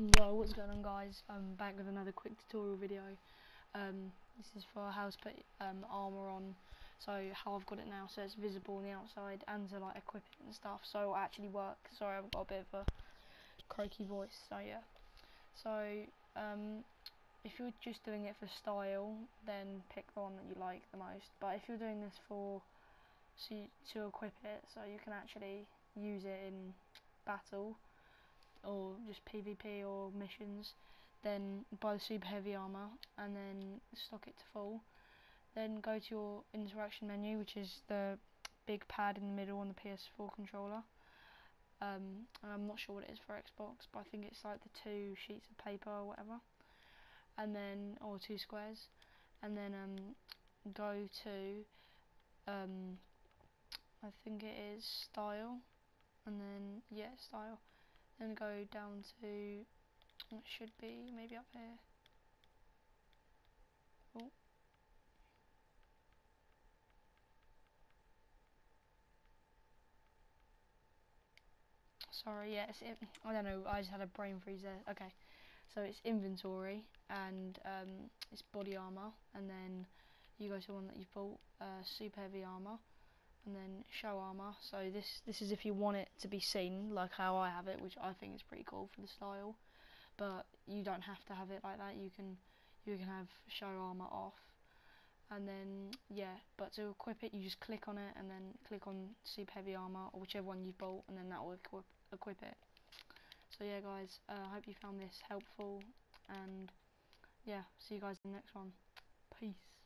Yo, what's going on guys? I'm back with another quick tutorial video. Um, this is for how to put um, armour on, so how I've got it now so it's visible on the outside and to like equip it and stuff so it'll actually work. Sorry I've got a bit of a croaky voice, so yeah. So, um, if you're just doing it for style, then pick the one that you like the most. But if you're doing this for so you, to equip it so you can actually use it in battle, or just PvP or missions, then buy the super heavy armor and then stock it to full. Then go to your interaction menu, which is the big pad in the middle on the PS4 controller. Um, I'm not sure what it is for Xbox, but I think it's like the two sheets of paper or whatever, and then or two squares, and then um, go to um, I think it is style, and then yeah style, then go down to it should be maybe up here. Oh. Sorry yeah it's I don't know I just had a brain freeze there. Okay. So it's inventory and um, it's body armor and then you go to the one that you've bought uh, super heavy armor and then show armor. So this this is if you want it to be seen, like how I have it, which I think is pretty cool for the style. But you don't have to have it like that. You can you can have show armor off, and then yeah. But to equip it, you just click on it and then click on super heavy armor or whichever one you've bought, and then that will equip equip it. So yeah, guys. I uh, hope you found this helpful, and yeah. See you guys in the next one. Peace.